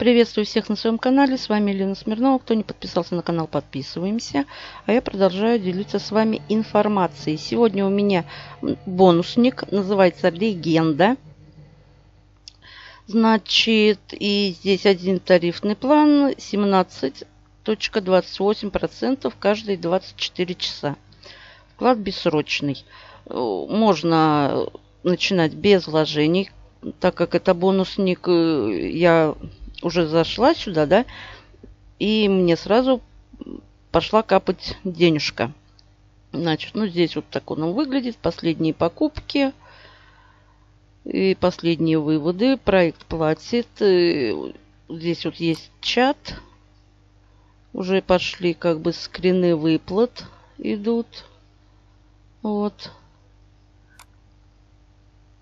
Приветствую всех на своем канале. С вами Елена Смирнова. Кто не подписался на канал, подписываемся. А я продолжаю делиться с вами информацией. Сегодня у меня бонусник. Называется «Легенда». Значит, и здесь один тарифный план. 17.28% каждые 24 часа. Вклад бессрочный. Можно начинать без вложений, так как это бонусник, э, я уже зашла сюда, да, и мне сразу пошла капать денежка. Значит, ну здесь вот так он выглядит. Последние покупки и последние выводы. Проект платит. Э, здесь вот есть чат. Уже пошли как бы скрины выплат идут. Вот.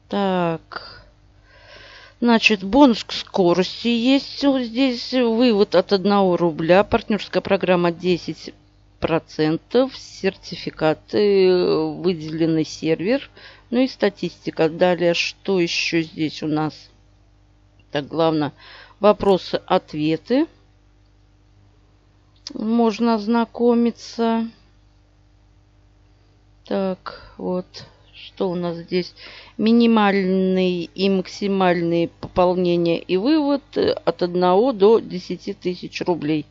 Так. Значит, бонус к скорости есть здесь. Вывод от 1 рубля. Партнерская программа 10%. Сертификаты. Выделенный сервер. Ну и статистика. Далее, что еще здесь у нас? Так, главное, вопросы-ответы. Можно ознакомиться. Так, вот что у нас здесь? Минимальные и максимальные пополнения и вывод э, от 1 до 10 тысяч рублей.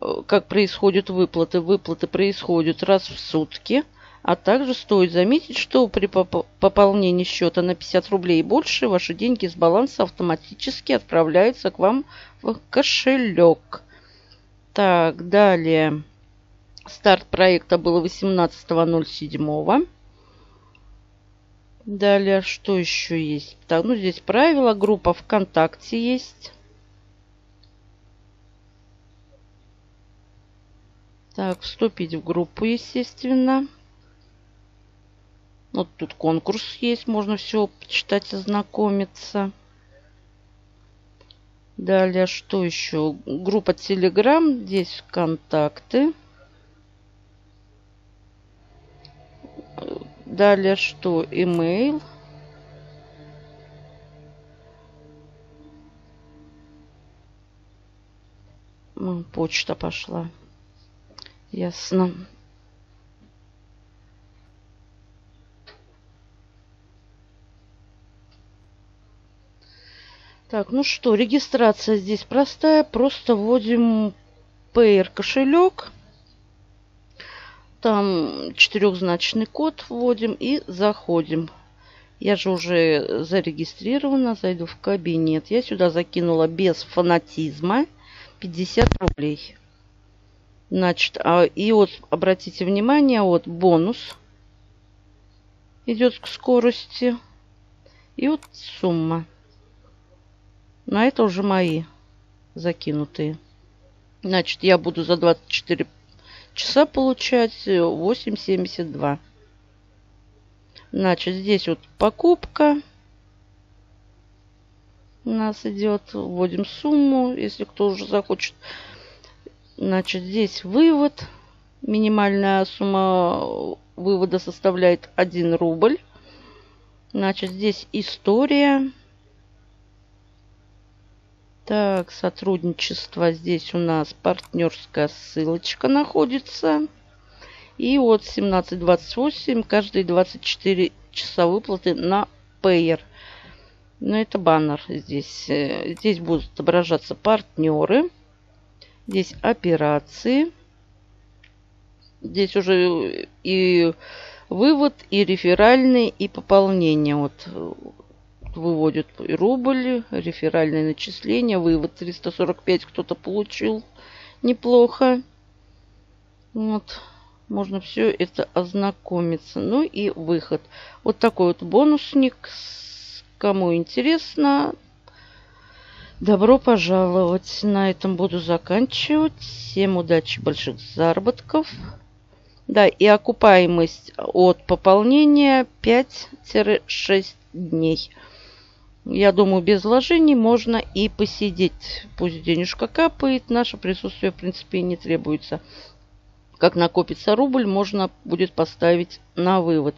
Э, как происходят выплаты? Выплаты происходят раз в сутки. А также стоит заметить, что при пополнении счета на 50 рублей и больше ваши деньги с баланса автоматически отправляются к вам в кошелек. Так, далее. Старт проекта был 18.07. Далее, что еще есть? Так, ну здесь правила. Группа ВКонтакте есть. Так, вступить в группу, естественно. Вот тут конкурс есть, можно все почитать, ознакомиться. Далее, что еще? Группа Telegram, здесь контакты. Далее что? Email. Почта пошла. Ясно. Так, ну что, регистрация здесь простая. Просто вводим Payer кошелек. Там четырехзначный код вводим и заходим. Я же уже зарегистрирована, зайду в кабинет. Я сюда закинула без фанатизма 50 рублей. Значит, а, и вот обратите внимание, вот бонус идет к скорости. И вот сумма. На это уже мои закинутые. Значит, я буду за 24 часа получать 8,72. Значит, здесь вот покупка у нас идет. Вводим сумму, если кто уже захочет. Значит, здесь вывод. Минимальная сумма вывода составляет 1 рубль. Значит, здесь история. Так, сотрудничество. Здесь у нас партнерская ссылочка находится. И вот 17.28 каждые 24 часа выплаты на Payer. Но это баннер здесь. Э, здесь будут отображаться партнеры. Здесь операции. Здесь уже и вывод, и реферальный, и пополнение. Вот выводят рубль, реферальное начисление, вывод 345 кто-то получил. Неплохо. Вот. Можно все это ознакомиться. Ну и выход. Вот такой вот бонусник. Кому интересно, добро пожаловать. На этом буду заканчивать. Всем удачи, больших заработков. Да, и окупаемость от пополнения 5-6 дней. Я думаю, без вложений можно и посидеть. Пусть денежка капает, наше присутствие, в принципе, не требуется. Как накопится рубль, можно будет поставить на вывод.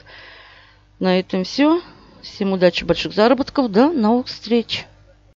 На этом все. Всем удачи, больших заработков. До новых встреч!